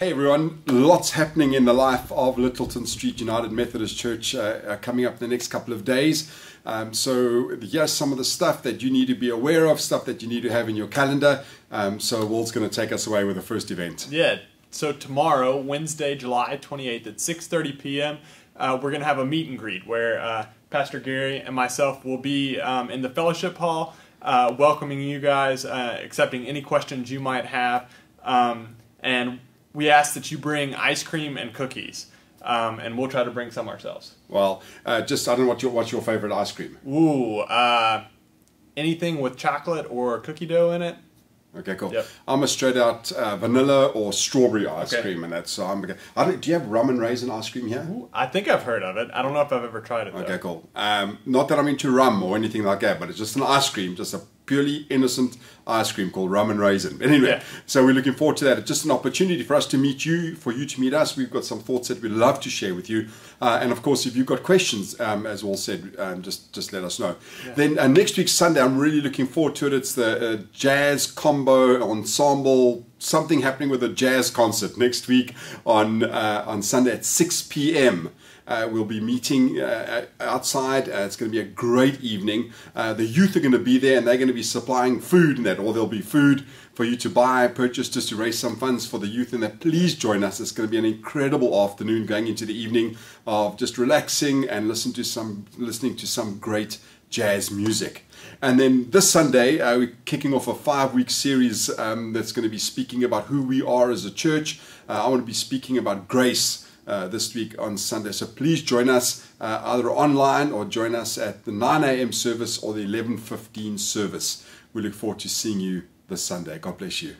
Hey everyone, lots happening in the life of Littleton Street United Methodist Church uh, uh, coming up in the next couple of days. Um, so here's some of the stuff that you need to be aware of, stuff that you need to have in your calendar. Um, so Walt's going to take us away with the first event. Yeah, so tomorrow, Wednesday, July 28th at 6.30 p.m., uh, we're going to have a meet and greet where uh, Pastor Gary and myself will be um, in the fellowship hall uh, welcoming you guys, uh, accepting any questions you might have. Um, and we ask that you bring ice cream and cookies, um, and we'll try to bring some ourselves. Well, uh, just I don't know what your what's your favorite ice cream. Ooh, uh, anything with chocolate or cookie dough in it. Okay, cool. Yep. I'm a straight out uh, vanilla or strawberry ice Okay. cream, and that's so I'm. I don't. Do you have rum and raisin ice cream here? Ooh, I think I've heard of it. I don't know if I've ever tried it. Though. Okay, cool. Um, not that I'm into rum or anything like that, but it's just an ice cream, just a purely innocent ice cream called rum and raisin. But anyway, Yeah. so we're looking forward to that. It's just an opportunity for us to meet you, for you to meet us. We've got some thoughts that we'd love to share with you. Uh, and of course, if you've got questions, um, as Walt said, um, just just let us know. Then uh, next week Sunday, I'm really looking forward to it. It's the uh, jazz combo ensemble. Something happening with a jazz concert next week on uh, on Sunday at 6 p.m. Uh, we'll be meeting uh, outside. Uh, it's going to be a great evening. Uh, the youth are going to be there and they're going to be supplying food and that, or there'll be food for you to buy, purchase, just to raise some funds for the youth. in there, please join us. It's going to be an incredible afternoon going into the evening of just relaxing and listen to some, listening to some great jazz music. And then this Sunday, uh, we're kicking off a five week series um, that's going to be speaking about who we are as a church. Uh, I want to be speaking about grace uh, this week on Sunday. So please join us uh, either online or join us at the 9 a.m. service or the 11:15 service. We look forward to seeing you this Sunday. God bless you.